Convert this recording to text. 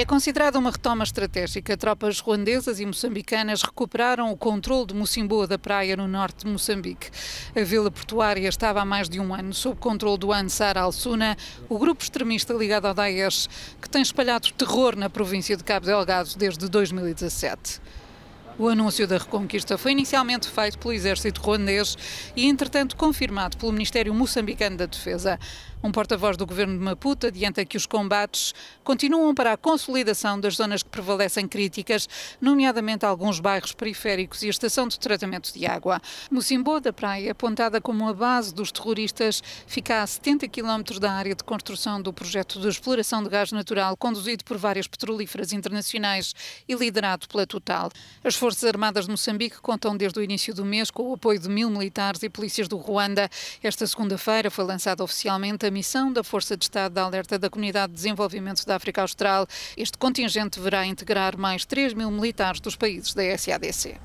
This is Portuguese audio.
É considerada uma retoma estratégica. Tropas ruandesas e moçambicanas recuperaram o controle de Mocimboa da Praia, no norte de Moçambique. A vila portuária estava há mais de um ano sob controle do Ansar al-Suna, o grupo extremista ligado ao Daesh, que tem espalhado terror na província de Cabo Delgado desde 2017. O anúncio da reconquista foi inicialmente feito pelo exército ruandês e, entretanto, confirmado pelo Ministério Moçambicano da Defesa. Um porta-voz do governo de Maputo adianta que os combates continuam para a consolidação das zonas que prevalecem críticas, nomeadamente alguns bairros periféricos e a estação de tratamento de água. Mocimboa da Praia, apontada como a base dos terroristas, fica a 70 quilómetros da área de construção do projeto de exploração de gás natural conduzido por várias petrolíferas internacionais e liderado pela Total. As Forças Armadas de Moçambique contam desde o início do mês com o apoio de mil militares e polícias do Ruanda. Esta segunda-feira foi lançada oficialmente a missão da Força de Estado de Alerta da Comunidade de Desenvolvimento da África Austral. Este contingente deverá integrar mais 3 mil militares dos países da SADC.